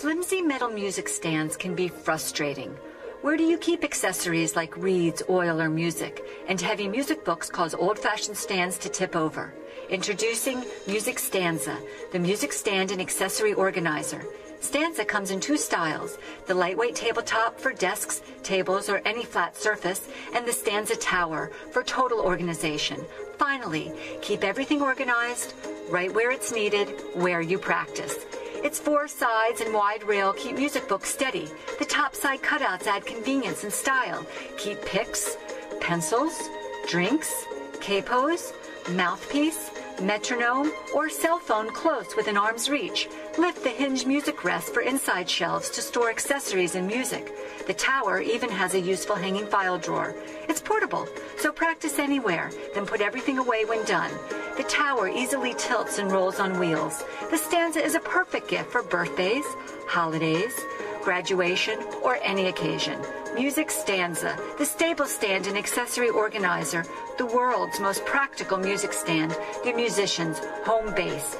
Flimsy metal music stands can be frustrating. Where do you keep accessories like reeds, oil, or music? And heavy music books cause old-fashioned stands to tip over. Introducing Music Standza, the music stand and accessory organizer. Standza comes in two styles, the lightweight tabletop for desks, tables, or any flat surface, and the Standza Tower for total organization. Finally, keep everything organized, right where it's needed, where you practice. Its four sides and wide rail keep music books steady. The top side cutouts add convenience and style. Keep picks, pencils, drinks, capos, mouthpiece, metronome, or cell phone close within arm's reach. Lift the hinge music rest for inside shelves to store accessories and music. The tower even has a useful hanging file drawer. It's portable, so practice anywhere, then put everything away when done. The tower easily tilts and rolls on wheels. The Standza is a perfect gift for birthdays, holidays, graduation, or any occasion. Music Standza, the stable stand and accessory organizer, the world's most practical music stand, the musician's home base.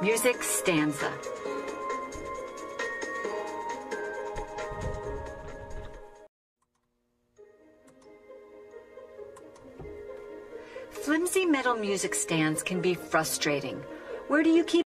Music Standza. Flimsy metal music stands can be frustrating. Where do you keep